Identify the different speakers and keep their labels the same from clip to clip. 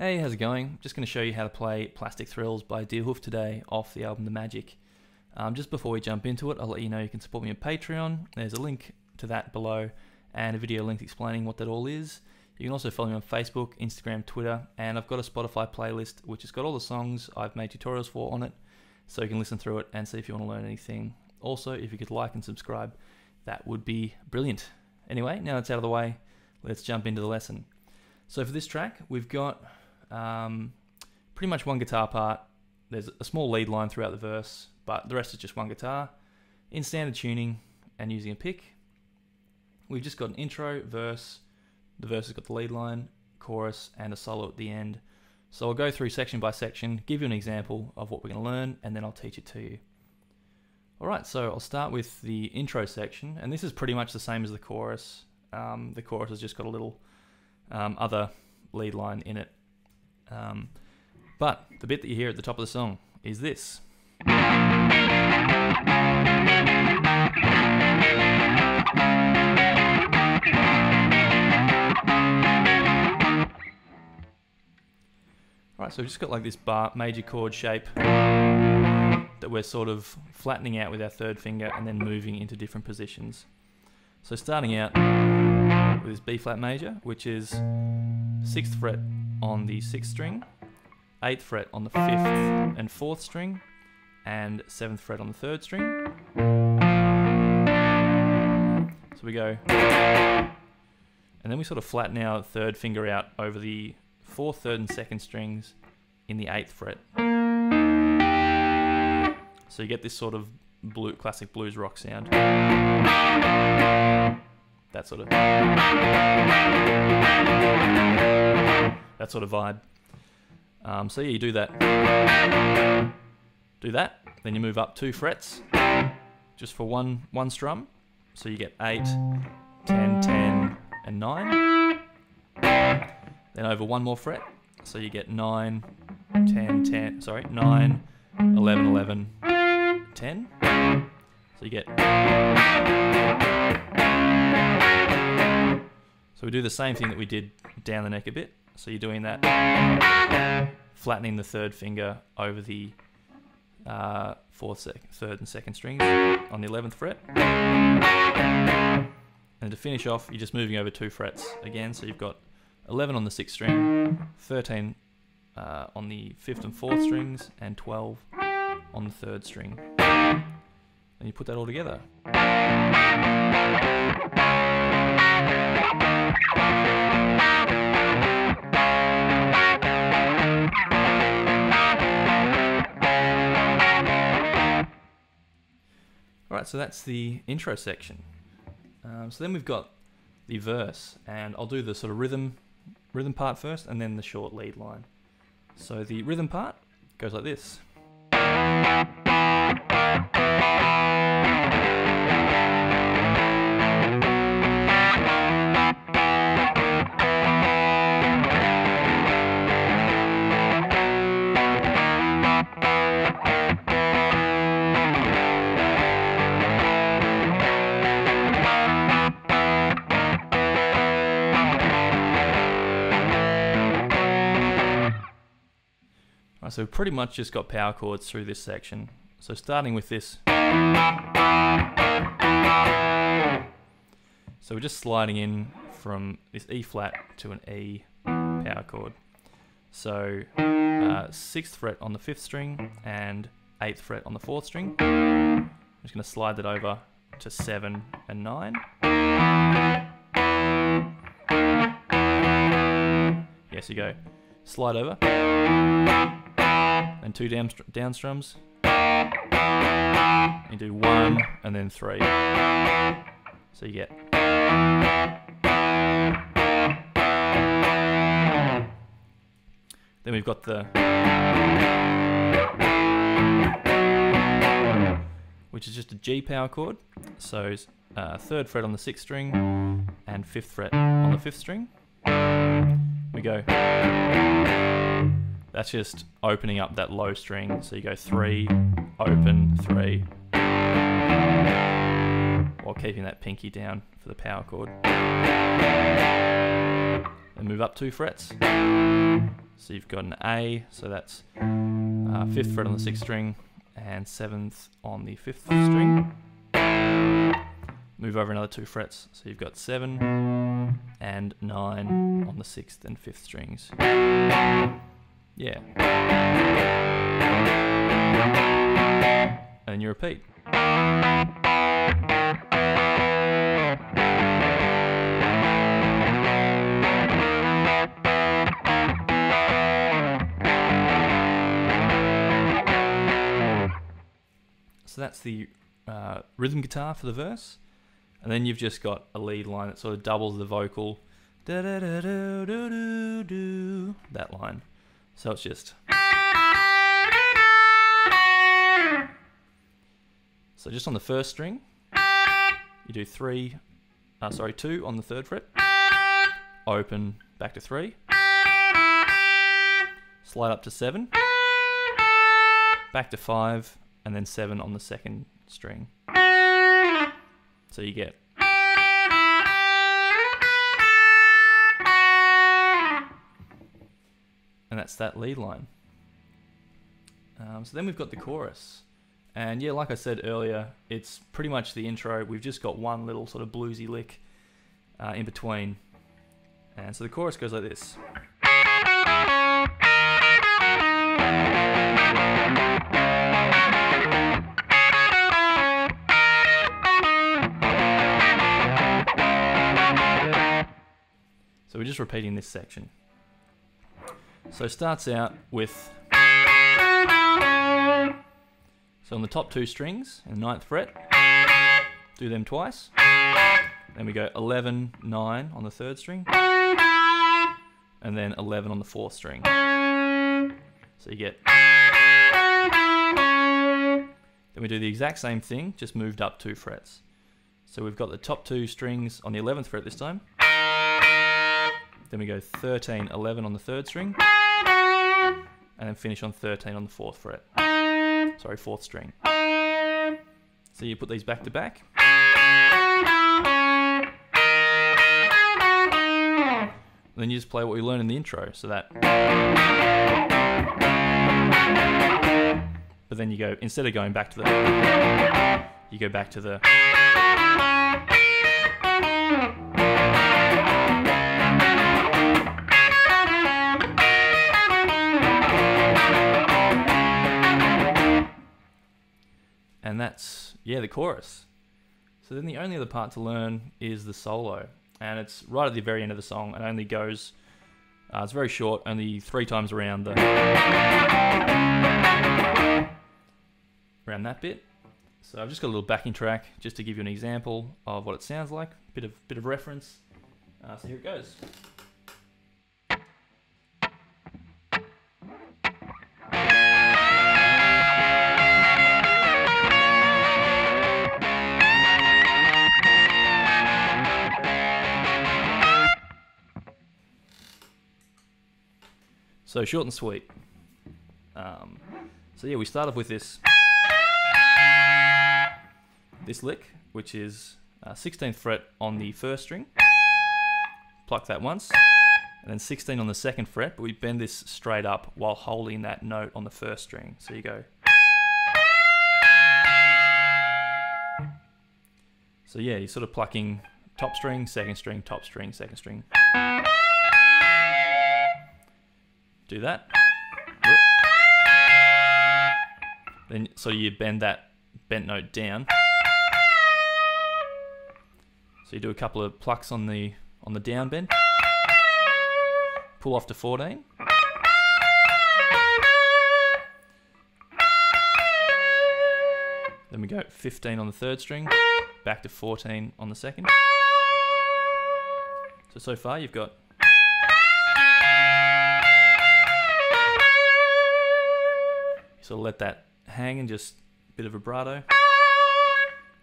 Speaker 1: Hey, how's it going? Just going to show you how to play Plastic Thrills by Deerhoof today off the album The Magic. Um, just before we jump into it, I'll let you know you can support me on Patreon. There's a link to that below and a video link explaining what that all is. You can also follow me on Facebook, Instagram, Twitter, and I've got a Spotify playlist which has got all the songs I've made tutorials for on it, so you can listen through it and see if you want to learn anything. Also, if you could like and subscribe, that would be brilliant. Anyway, now that's out of the way, let's jump into the lesson. So for this track, we've got um, pretty much one guitar part. There's a small lead line throughout the verse, but the rest is just one guitar. In standard tuning and using a pick, we've just got an intro, verse. The verse has got the lead line, chorus, and a solo at the end. So I'll go through section by section, give you an example of what we're going to learn, and then I'll teach it to you. Alright, so I'll start with the intro section, and this is pretty much the same as the chorus. Um, the chorus has just got a little um, other lead line in it. Um, but the bit that you hear at the top of the song is this. Alright, so we've just got like this bar major chord shape that we're sort of flattening out with our third finger and then moving into different positions. So starting out with this B flat major, which is 6th fret on the 6th string, 8th fret on the 5th and 4th string, and 7th fret on the 3rd string. So we go, and then we sort of flatten our third finger out over the 4th, 3rd, and 2nd strings in the 8th fret. So you get this sort of blue, classic blues rock sound. That sort of that sort of vibe. Um, so yeah, you do that. Do that, then you move up two frets, just for one one strum. So you get 8, 10, 10, and 9. Then over one more fret, so you get 9, 10, 10, sorry, 9, 11, 11, 10. So you get. So we do the same thing that we did down the neck a bit. So you're doing that, flattening the third finger over the uh, fourth, sec third, and second strings on the 11th fret. And to finish off, you're just moving over two frets again. So you've got 11 on the sixth string, 13 uh, on the fifth and fourth strings, and 12 on the third string. And you put that all together. Alright, so that's the intro section. Um, so then we've got the verse, and I'll do the sort of rhythm rhythm part first, and then the short lead line. So the rhythm part goes like this. So pretty much just got power chords through this section. So starting with this. So we're just sliding in from this E flat to an E power chord. So uh, 6th fret on the 5th string and 8th fret on the 4th string. I'm just going to slide that over to 7 and 9. Yes, you go. Slide over and two down, down strums. You do one and then three. So you get. Then we've got the. Which is just a G power chord. So uh, third fret on the sixth string and fifth fret on the fifth string. We go. That's just opening up that low string. So you go three, open, three, while keeping that pinky down for the power chord. And move up two frets. So you've got an A, so that's uh, fifth fret on the sixth string and seventh on the fifth string. Move over another two frets, so you've got seven and nine on the sixth and fifth strings. Yeah. And you repeat. So that's the uh, rhythm guitar for the verse. And then you've just got a lead line that sort of doubles the vocal. That line. So it's just. So just on the first string, you do three, uh, sorry, two on the third fret, open back to three, slide up to seven, back to five, and then seven on the second string. So you get. And that's that lead line. Um, so then we've got the chorus. And yeah, like I said earlier, it's pretty much the intro. We've just got one little sort of bluesy lick uh, in between. And so the chorus goes like this. So we're just repeating this section. So it starts out with so on the top two strings in the ninth fret, do them twice. Then we go 11, 9 on the third string, and then 11 on the fourth string. So you get. Then we do the exact same thing, just moved up two frets. So we've got the top two strings on the 11th fret this time. Then we go 13, 11 on the third string, and then finish on 13 on the fourth fret sorry, fourth string. So you put these back to back. then you just play what we learned in the intro, so that. But then you go, instead of going back to the, you go back to the. And that's yeah the chorus. So then the only other part to learn is the solo, and it's right at the very end of the song, and only goes. Uh, it's very short, only three times around the around that bit. So I've just got a little backing track just to give you an example of what it sounds like, bit of bit of reference. Uh, so here it goes. So short and sweet. Um, so yeah, we start off with this this lick, which is uh, 16th fret on the first string. Pluck that once, and then 16 on the second fret. But we bend this straight up while holding that note on the first string. So you go. So yeah, you're sort of plucking top string, second string, top string, second string do that. Then so you bend that bent note down. So you do a couple of plucks on the on the down bend. Pull off to 14. Then we go 15 on the third string, back to 14 on the second. So so far you've got So let that hang and just a bit of vibrato.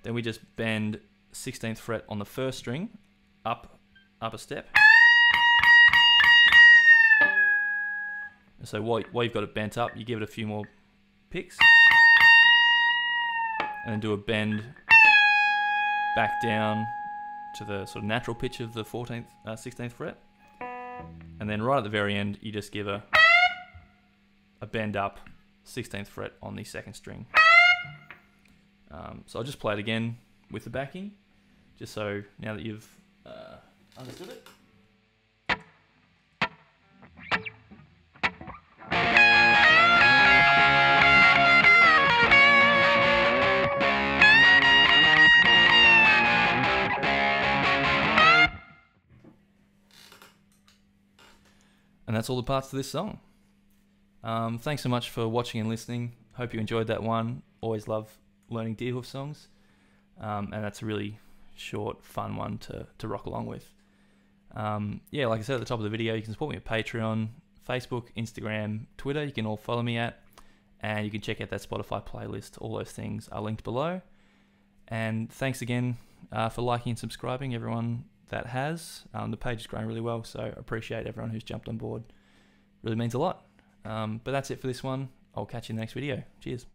Speaker 1: Then we just bend 16th fret on the first string up, up a step. so while, while you've got it bent up, you give it a few more picks. And then do a bend back down to the sort of natural pitch of the 14th, uh, 16th fret. And then right at the very end, you just give a a bend up 16th fret on the second string. Um, so I'll just play it again with the backing, just so now that you've uh, understood it. And that's all the parts to this song. Um, thanks so much for watching and listening. Hope you enjoyed that one. Always love learning Deerhoof songs. Um, and that's a really short, fun one to, to rock along with. Um, yeah, like I said at the top of the video, you can support me at Patreon, Facebook, Instagram, Twitter. You can all follow me at. And you can check out that Spotify playlist. All those things are linked below. And thanks again uh, for liking and subscribing, everyone that has. Um, the page is growing really well, so I appreciate everyone who's jumped on board. Really means a lot. Um, but that's it for this one. I'll catch you in the next video. Cheers.